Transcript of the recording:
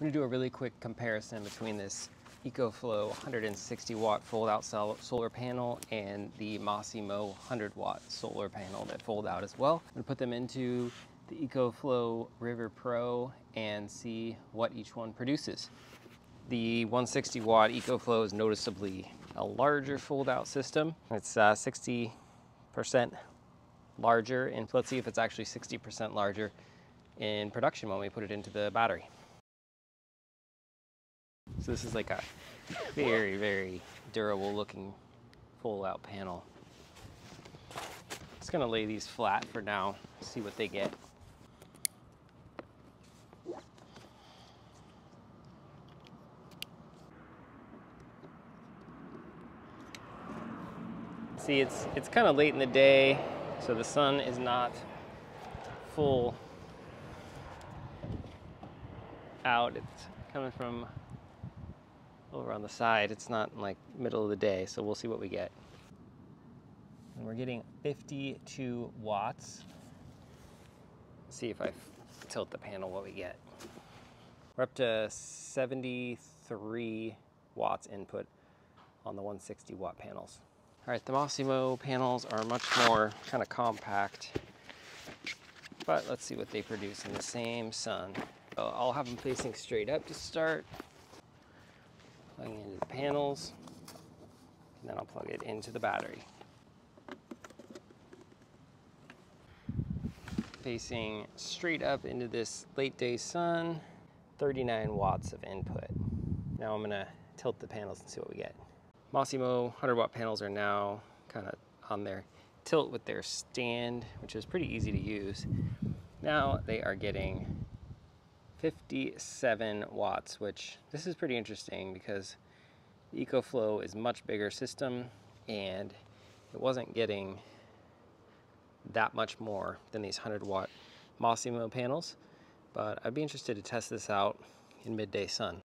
I'm gonna do a really quick comparison between this EcoFlow 160 watt fold out solar panel and the Massimo 100 watt solar panel that fold out as well. I'm gonna put them into the EcoFlow River Pro and see what each one produces. The 160 watt EcoFlow is noticeably a larger fold out system. It's 60% uh, larger and let's see if it's actually 60% larger in production when we put it into the battery. So this is like a very, very durable looking fold out panel. Just gonna lay these flat for now, see what they get. See, it's, it's kind of late in the day, so the sun is not full out. It's coming from over on the side. It's not like middle of the day, so we'll see what we get. And we're getting 52 watts. See if I tilt the panel what we get. We're up to 73 watts input on the 160 watt panels. All right, the Massimo panels are much more kind of compact, but let's see what they produce in the same sun. I'll have them facing straight up to start plugging into the panels, and then I'll plug it into the battery. Facing straight up into this late day sun, 39 watts of input. Now I'm gonna tilt the panels and see what we get. Massimo 100 watt panels are now kind of on their tilt with their stand, which is pretty easy to use. Now they are getting 57 watts, which this is pretty interesting because EcoFlow is much bigger system and it wasn't getting that much more than these 100 watt Massimo panels, but I'd be interested to test this out in midday sun.